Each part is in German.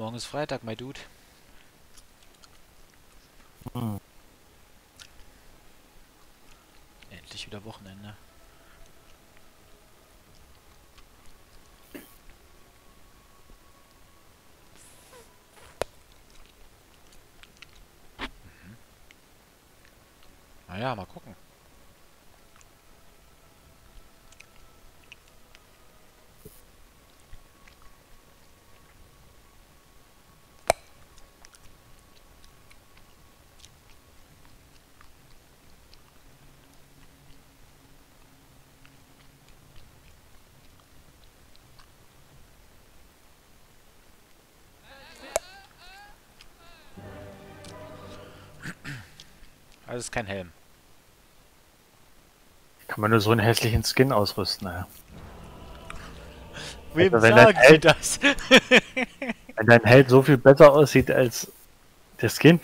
Morgen ist Freitag, mein Dude. Hm. Endlich wieder Wochenende. Mhm. Naja, mal gucken. Also ist kein Helm. Kann man nur so einen hässlichen Skin ausrüsten, naja. Wem wenn dein sagen Sie Held- das? Wenn dein Held so viel besser aussieht als der Skin.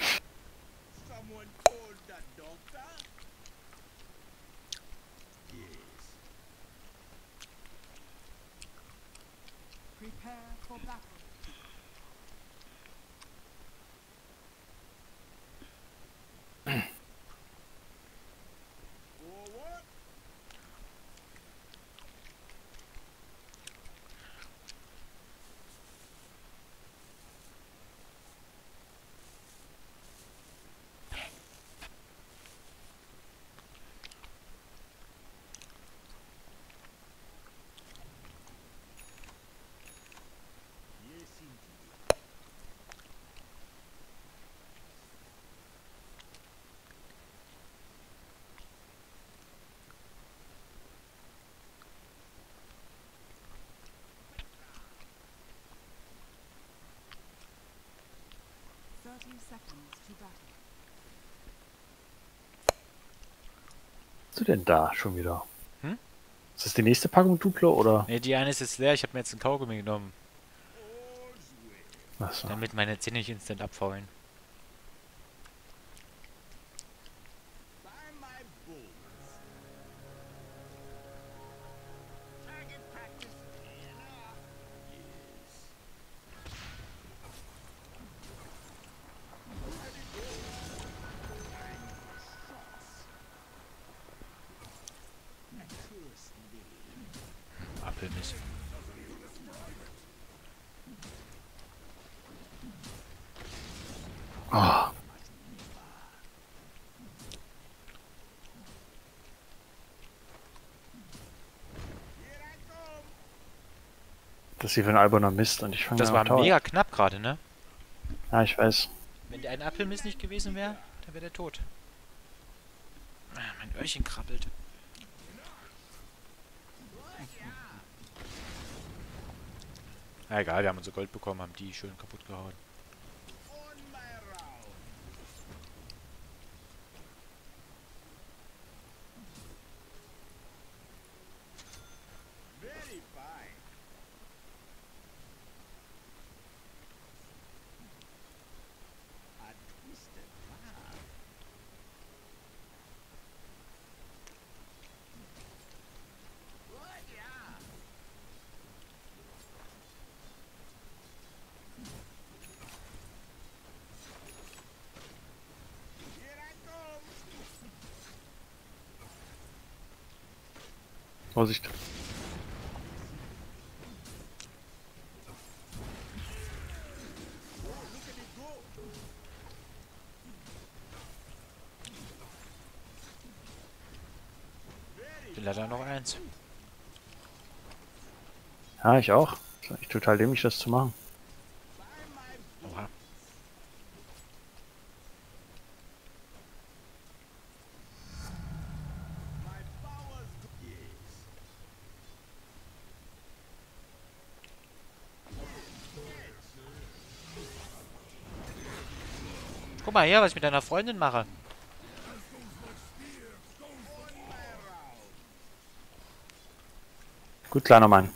Was ist denn da schon wieder? Hm? Ist das die nächste Packung Duplo oder? Ne, die eine ist jetzt leer. Ich habe mir jetzt einen Kaugummi genommen. Achso. damit meine Zähne nicht instant abfaulen. Das ist hier für ein alberner Mist und ich fange Das an war Tower. mega knapp gerade, ne? Ja, ich weiß. Wenn der ein Apfelmist nicht gewesen wäre, dann wäre der tot. Ah, mein Öhrchen krabbelt. Na egal, wir haben unser Gold bekommen, haben die schön kaputt gehauen. Vorsicht. Bin leider noch eins. Ja, ich auch. Eigentlich total dämlich, das zu machen. Mal her, was ich mit deiner Freundin mache. Gut, kleiner Mann.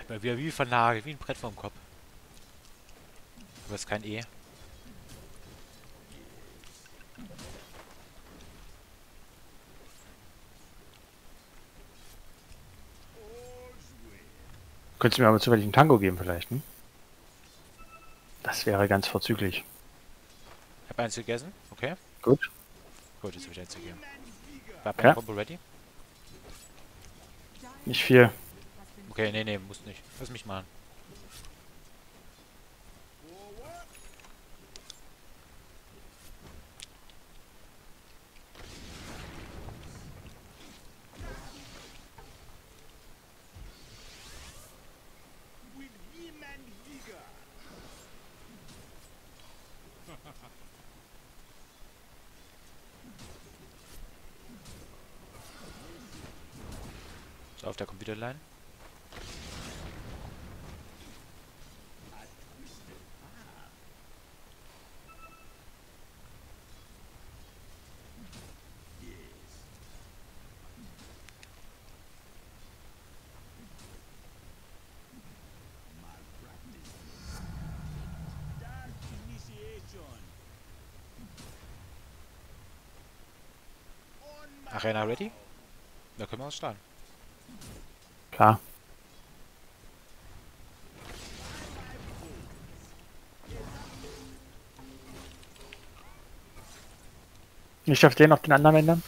Ich bin wieder wie vernagelt, wie ein Brett vorm Kopf. Aber ist kein E. Könntest du mir aber zufällig einen Tango geben vielleicht, hm? Das wäre ganz vorzüglich. Ich habe eins gegessen. Okay. Gut. Gut, jetzt habe ich eins gegeben. War Ja. mein Combo ready? Nicht viel. Okay, nee, nee, muss nicht. Lass mich machen. Arena ready? Da können wir uns starten. Klar. Nicht auf den, auf den anderen ändern.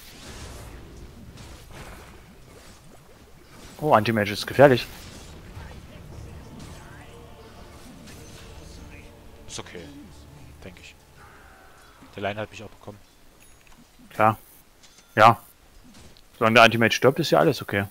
Oh, Anti-Mage ist gefährlich. Ist okay. Denke ich. Der Line hat mich auch bekommen. Klar. Ja. Solange der Anti-Mage stirbt, ist ja alles okay.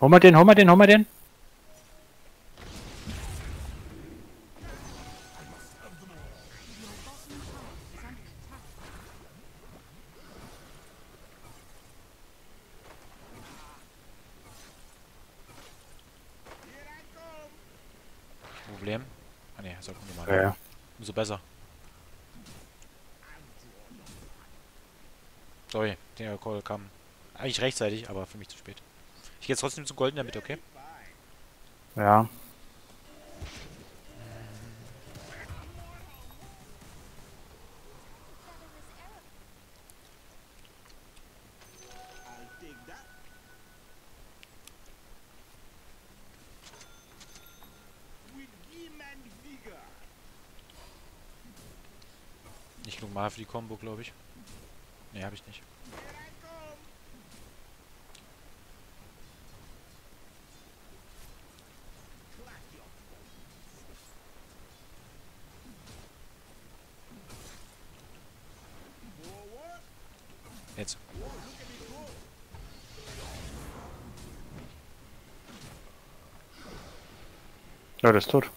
Hol mal den, hol mal den, hol mal den. Problem? Ah ne, sollten wir mal. Ja, ja. Umso besser. Sorry, der Call kam eigentlich rechtzeitig, aber für mich zu spät. Gehe jetzt trotzdem zum Golden damit, okay? Ja. Nicht genug mal für die Combo, glaube ich. Ne, habe ich nicht. Ja, der ist tot.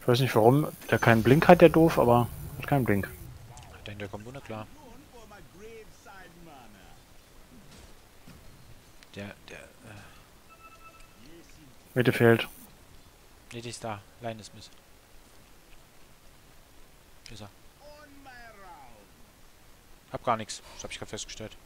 Ich weiß nicht warum. Der keinen Blink hat, der doof, aber hat keinen Blink. Ich denke, der kommt klar. Graveside manner. Der, der, äh. Mitte fehlt. nee, die ist da. Line ist Miss. Ist er. Hab gar nichts. Das hab ich gerade festgestellt.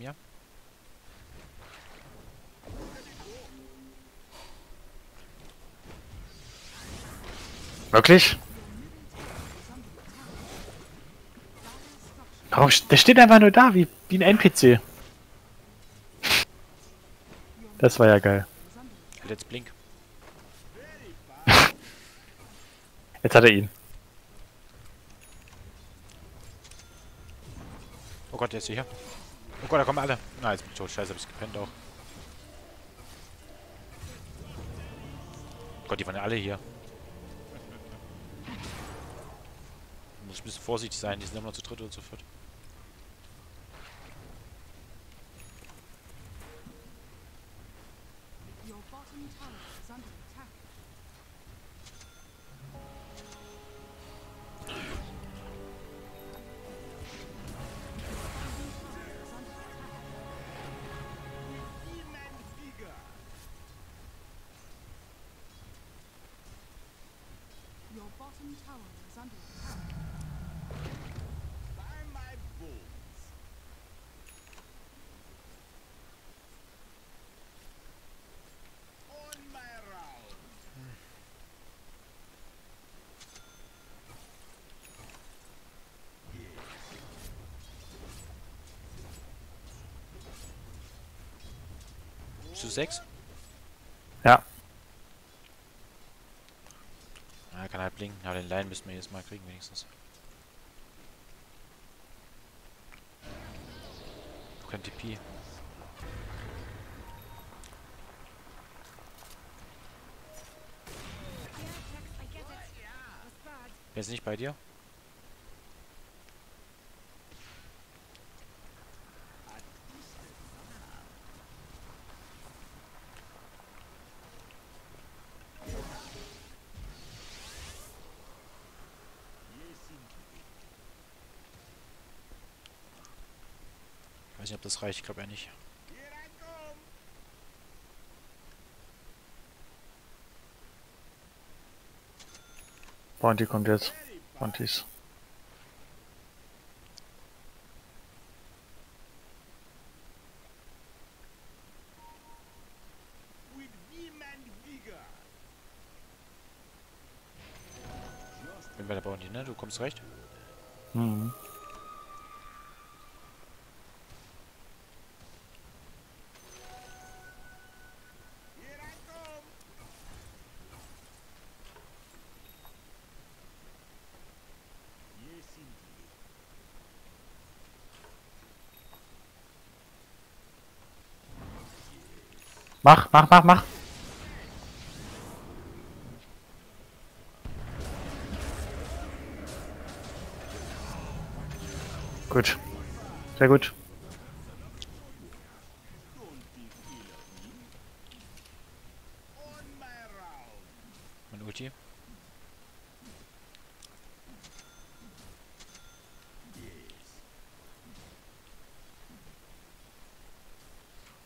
mir. Wirklich? Warum? Der steht einfach nur da, wie, wie ein NPC. Das war ja geil. Halt Let's Blink. Jetzt hat er ihn. Oh Gott, der ist sicher. Oh Gott, da kommen alle. Na, jetzt bin ich tot. Scheiße, hab ich gepennt auch. Oh Gott, die waren ja alle hier. Muss ein bisschen vorsichtig sein, die sind immer noch zu dritt oder zu viert. Du sechs? Ja. Ah, kann halt blinken. Aber den Line müssen wir jetzt mal kriegen, wenigstens. Kein TP. Wer ist nicht bei dir? Ob das reicht. Ich glaube ja nicht. Bounty kommt jetzt. Bounties. Bin bei der Bounty, ne? Du kommst recht? Mhm. Mach, mach, mach, mach. Gut. Sehr gut.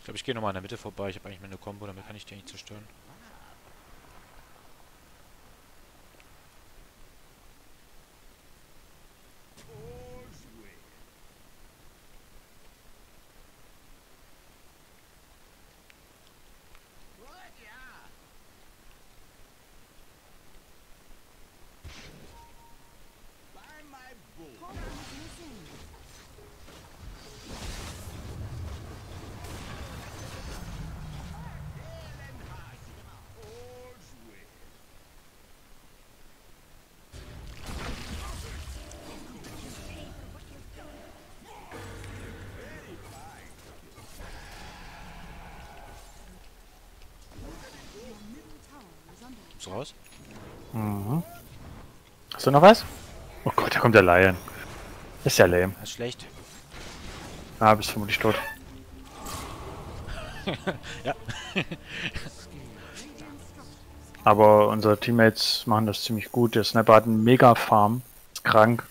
Ich glaube, ich gehe nochmal in der Mitte vorbei. Ich habe eigentlich meine Combo, damit kann ich die nicht zerstören. Hast du noch was? Oh Gott, da kommt der Lion. Ist ja lame. Das ist schlecht. Ah, bist vermutlich tot. Ja. Aber unsere Teammates machen das ziemlich gut. Der Sniper hat einen mega Farm. Ist krank.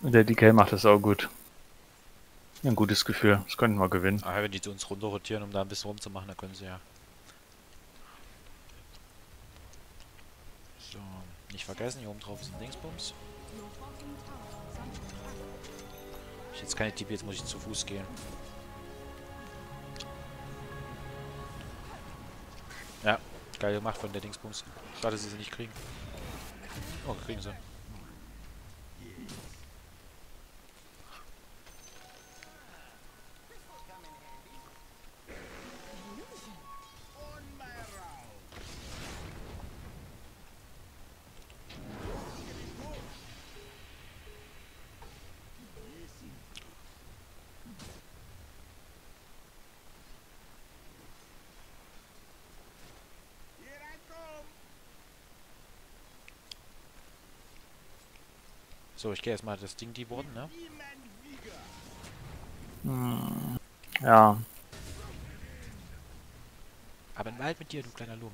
Und der DK macht das auch gut. Ein gutes Gefühl. Das könnten wir gewinnen. Aber wenn die zu uns runter rotieren, um da ein bisschen rumzumachen, dann können sie ja. So, nicht vergessen, hier oben drauf ist ein Dingsbums. Ich jetzt keine TP, jetzt muss ich zu Fuß gehen. Geil gemacht von der Dingsbums. Schade, dass sie sie nicht kriegen. Oh, kriegen sie. So, ich gehe erstmal das Ding die wurden, ne? Hm. Ja, Aber im Wald mit dir, du kleiner Lum.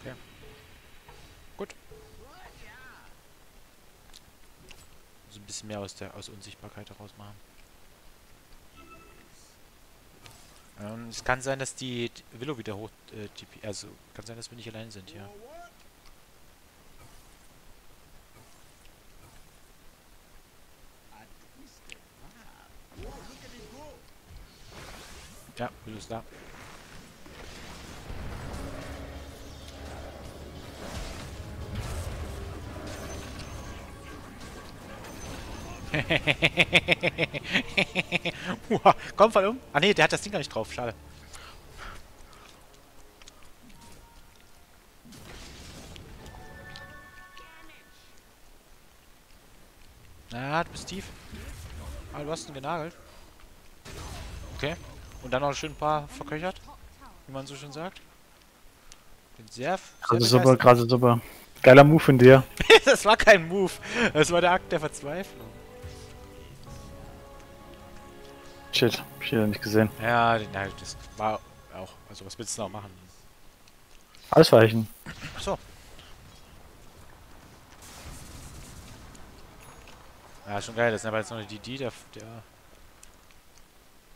Okay. Gut. So ein bisschen mehr aus der aus Unsichtbarkeit heraus machen. Ähm, es kann sein, dass die Willow wieder hoch äh, also kann sein, dass wir nicht allein sind hier. Forward. Ja, Willow ist da. Uah, Komm, fall um. Ah ne, der hat das Ding gar nicht drauf. Schade. Na, du bist tief. Ah, du hast ihn genagelt. Okay. Und dann noch schön ein paar verköchert, wie man so schön sagt. Bin sehr, sehr super, gerade super. Geiler Move von dir. das war kein Move. Das war der Akt der Verzweiflung. Shit, hab ich wieder nicht gesehen. Ja, nein, das war auch. Also, was willst du noch machen? Ausweichen. Achso. Ja, schon geil. Das ist aber jetzt noch eine DD, der, der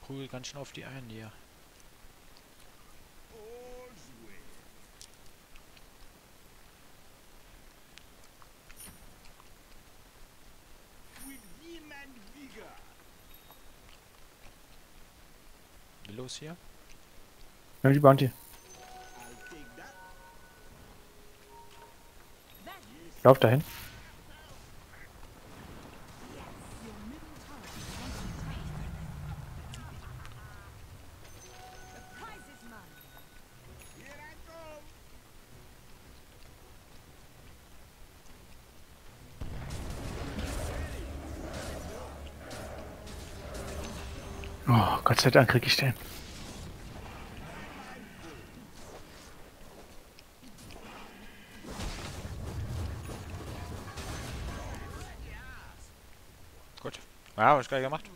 prügelt ganz schön auf die einen hier. Los hier. Nimm die Bounty. Lauf dahin. Gott sei Dank krieg ich den. Gut. Ja, hab ich geil gemacht.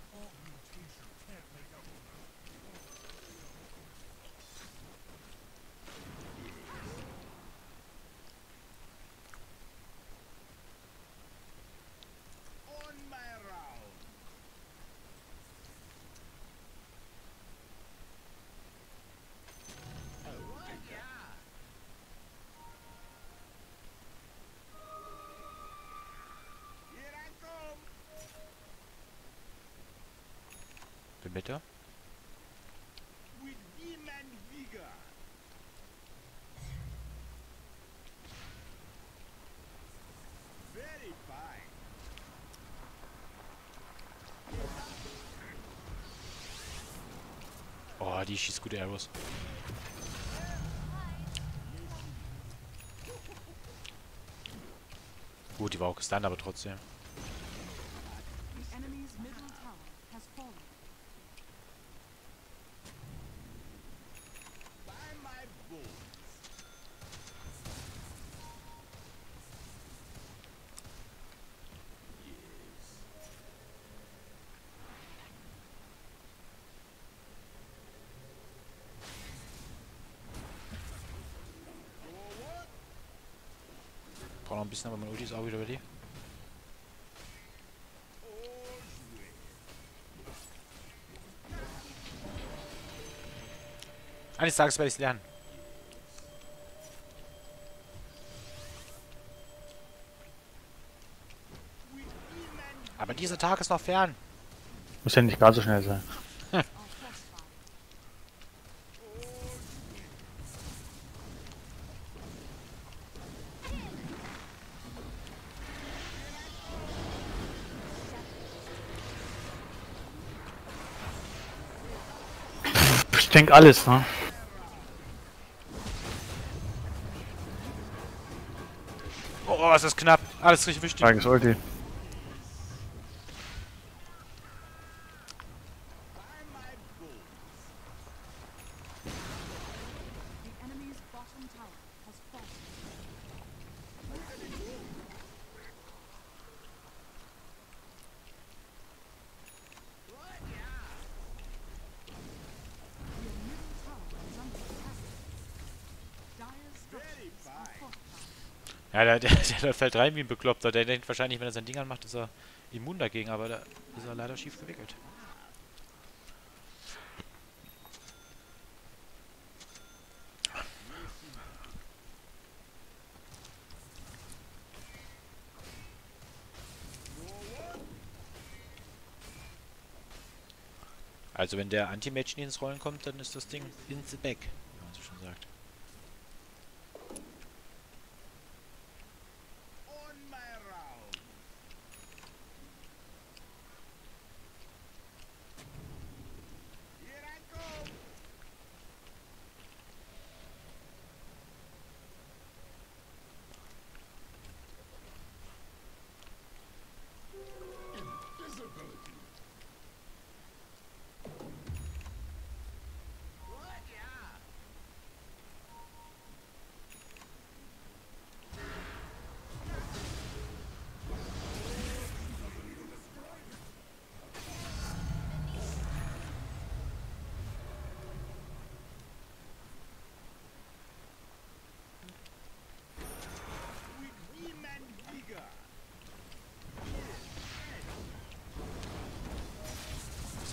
Die schießt gute Arrows. Gut, die war auch gestunt, aber trotzdem. Bisschen, aber mein Ulti ist auch wieder ready. Eines Tages werde ich es lernen. Aber dieser Tag ist noch fern. Muss ja nicht gar so schnell sein. Ich denke alles, ne? Oh, ist das knapp. Alles richtig wichtig. Tages Ulti. Der, fällt rein wie ein Bekloppter. Der denkt wahrscheinlich, wenn er sein Ding anmacht, ist er immun dagegen, aber da ist er leider schief gewickelt. Also wenn der Anti-Mage nie ins Rollen kommt, dann ist das Ding in the back,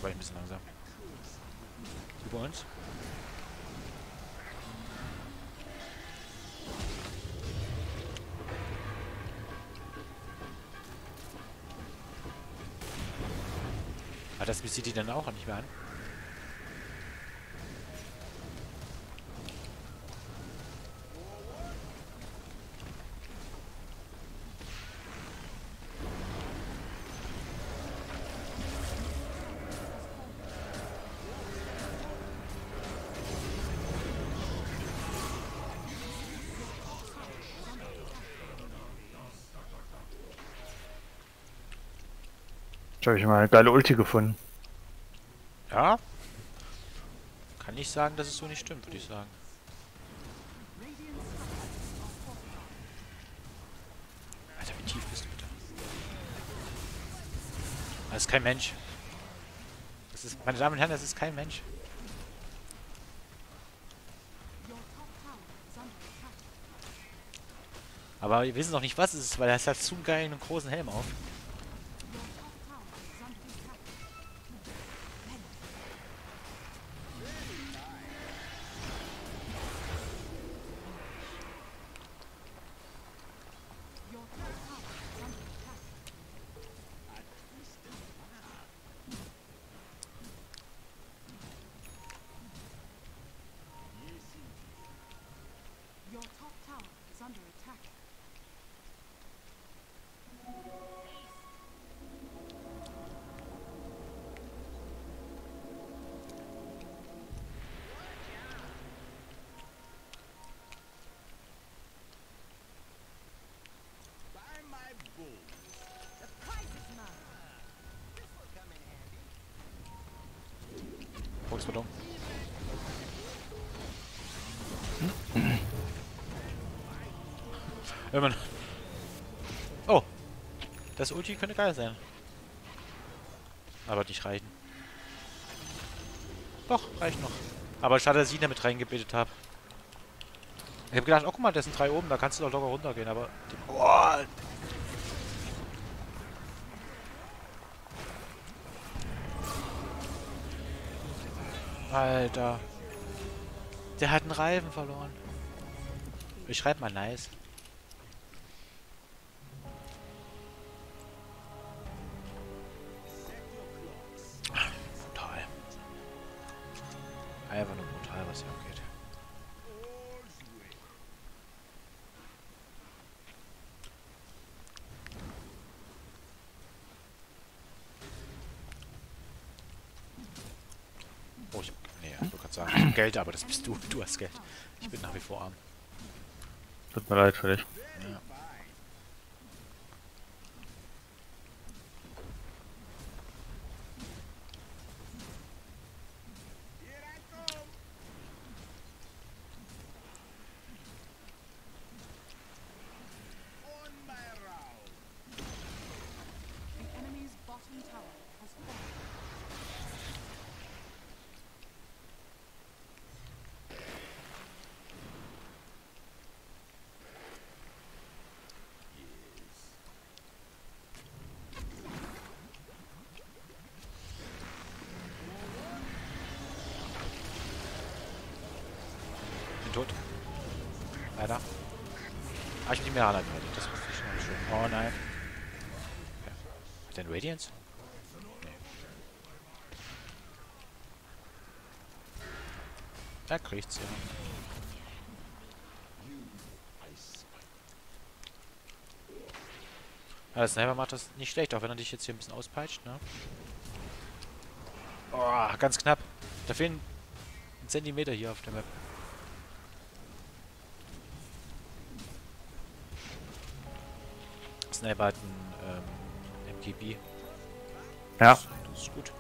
war ich ein bisschen langsam. Über uns? Ah, das visiert die dann auch nicht mehr an. Jetzt habe ich mal eine geile Ulti gefunden. Ja? Kann nicht sagen, dass es so nicht stimmt, würde ich sagen. Alter, wie tief bist du bitte? Das ist kein Mensch. Das ist, meine Damen und Herren, das ist kein Mensch. Aber wir wissen noch nicht, was es ist, weil er hat zu einen geilen und großen Helm auf. Volksbildung. Irgendwann. Oh! Das Ulti könnte geil sein. Aber nicht reichen. Doch, reicht noch. Aber schade, dass ich ihn damit reingebetet habe. Ich habe gedacht, oh guck mal, das sind drei oben, da kannst du doch locker runtergehen, aber... Die, Alter. Der hat einen Reifen verloren. Ich schreib mal nice. Gerade sagen, Geld, aber das bist du. Du hast Geld. Ich bin nach wie vor arm. Tut mir leid für dich. Ah, ich hab die Mirana gerettet. Das wusste ich schon. schön. Oh nein. Ja. Hat der einen Radiance? Nee. Er kriegt's ja. Der Sniper macht das nicht schlecht, auch wenn er dich jetzt hier ein bisschen auspeitscht, ne? Oh, ganz knapp. Da fehlen ein Zentimeter hier auf der Map. Sniper hat ein ähm, MGB. Ja. Das ist gut.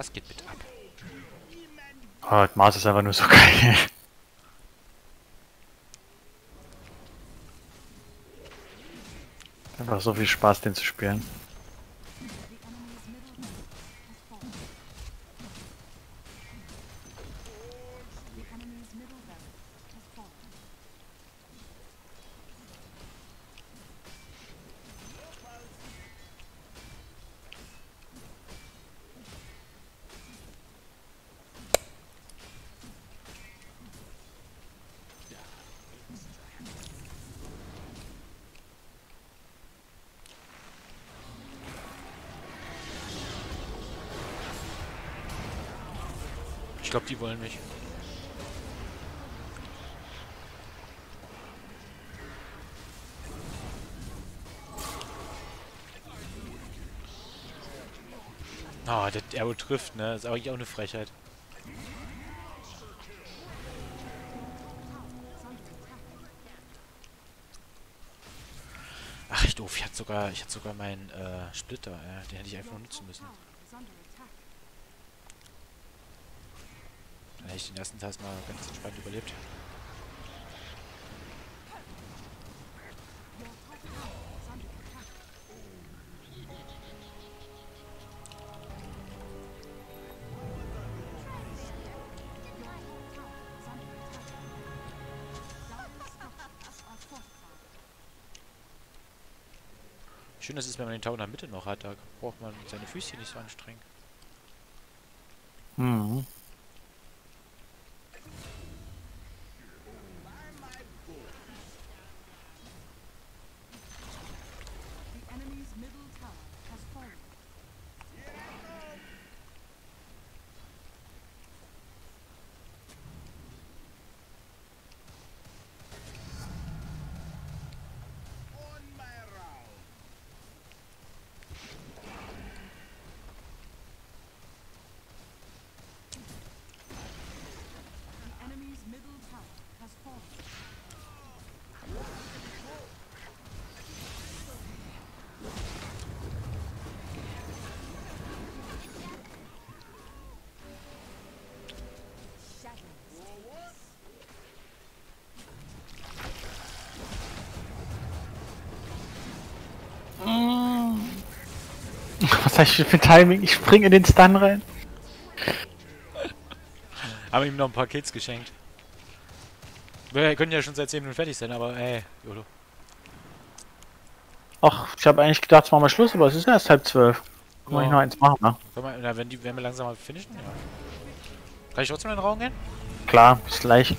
Was geht bitte ab? Oh, das Mars ist einfach nur so geil. Einfach so viel Spaß, den zu spielen. Ich glaube, die wollen mich. Ah, der Arrow trifft, ne? Ist eigentlich auch eine Frechheit. Ach, ich doof. Ich hatte sogar, ich hatte sogar meinen äh, Splitter. Äh, den hätte ich einfach nutzen müssen. Dann hätte ich den ersten Teil mal ganz entspannt überlebt. Schön, dass es, wenn man den Tower in der Mitte noch hat, da braucht man seine Füßchen nicht so anstrengen. Mhm. Was heißt für Timing? Ich springe in den Stun rein. Haben ihm noch ein paar Kills geschenkt. Wir können ja schon seit 10 Minuten fertig sein, aber ey, YOLO. Ach, ich habe eigentlich gedacht, es machen wir Schluss, aber es ist erst halb zwölf. Kann Ja. nicht noch eins machen, ne? Wenn, die, wenn wir langsam mal finishen, ja. Kann ich trotzdem in den Raum gehen? Klar, bis gleich.